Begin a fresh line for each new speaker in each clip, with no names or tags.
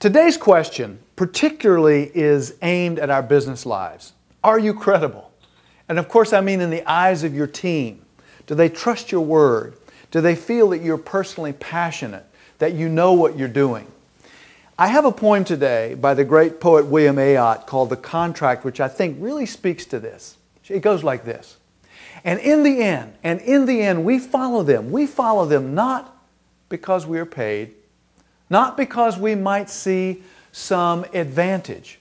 Today's question particularly is aimed at our business lives. Are you credible? And of course, I mean in the eyes of your team. Do they trust your word? Do they feel that you're personally passionate, that you know what you're doing? I have a poem today by the great poet William Ayot called The Contract, which I think really speaks to this. It goes like this. And in the end, and in the end, we follow them. We follow them not because we are paid, not because we might see some advantage,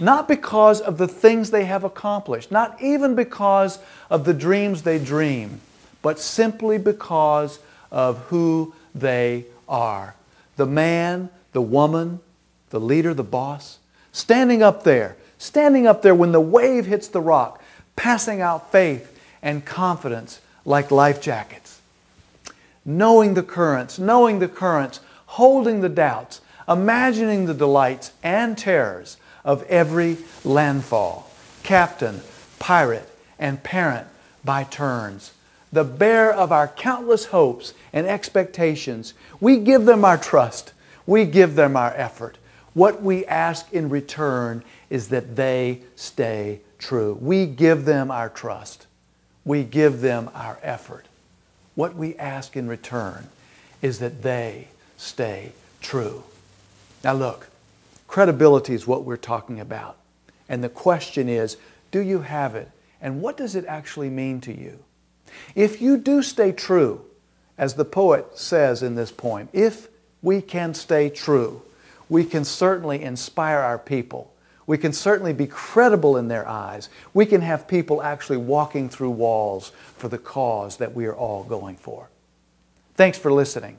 not because of the things they have accomplished, not even because of the dreams they dream, but simply because of who they are. The man, the woman, the leader, the boss, standing up there, standing up there when the wave hits the rock, passing out faith and confidence like life jackets. Knowing the currents, knowing the currents, holding the doubts, imagining the delights and terrors of every landfall, captain, pirate, and parent by turns. The bear of our countless hopes and expectations, we give them our trust, we give them our effort. What we ask in return is that they stay true. We give them our trust, we give them our effort. What we ask in return is that they stay true. Now, look, credibility is what we're talking about. And the question is do you have it? And what does it actually mean to you? If you do stay true, as the poet says in this poem, if we can stay true, we can certainly inspire our people. We can certainly be credible in their eyes. We can have people actually walking through walls for the cause that we are all going for. Thanks for listening.